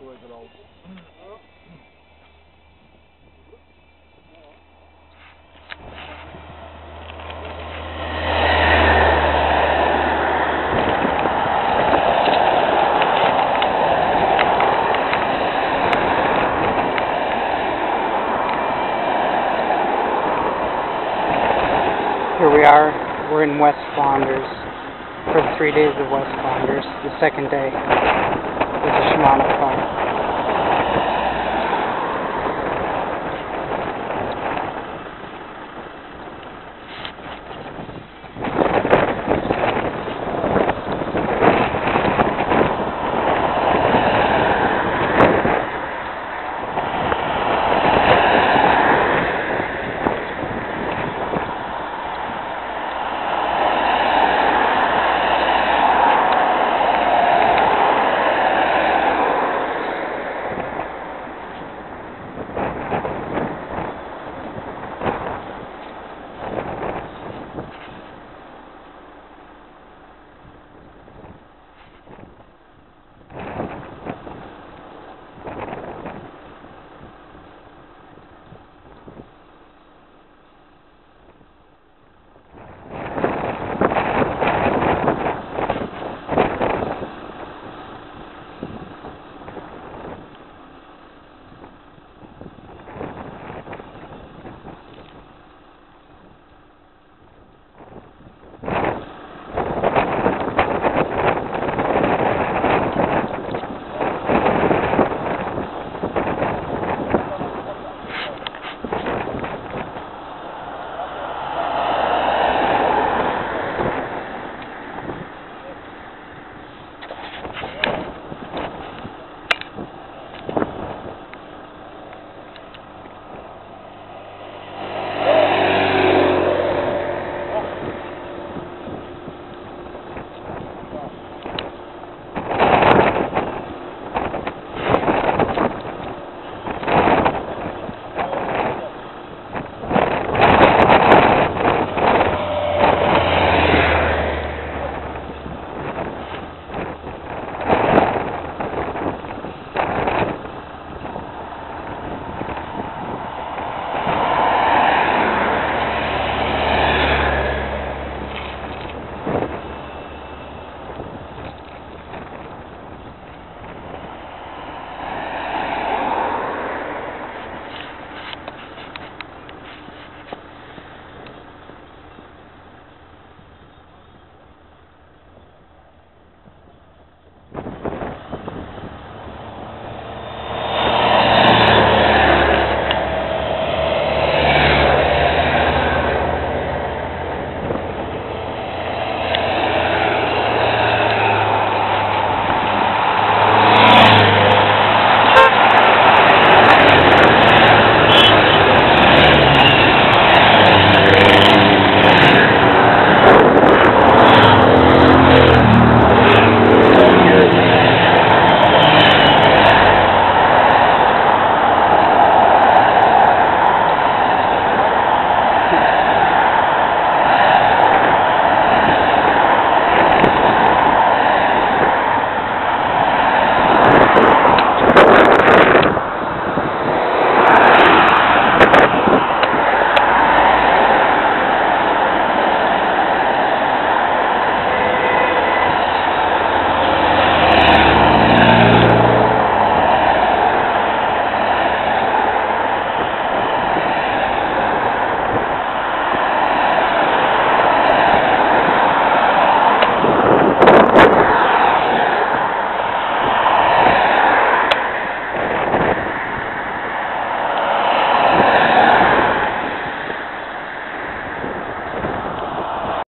Here we are, we're in West Flanders. For three days of West Flanders, the second day with the Shimano car.